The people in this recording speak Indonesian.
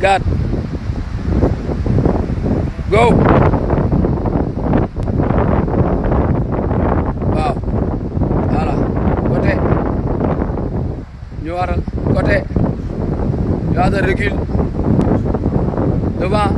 God. go. Waaw voilà côté ñëwaatal côté ñëwaatal recul devant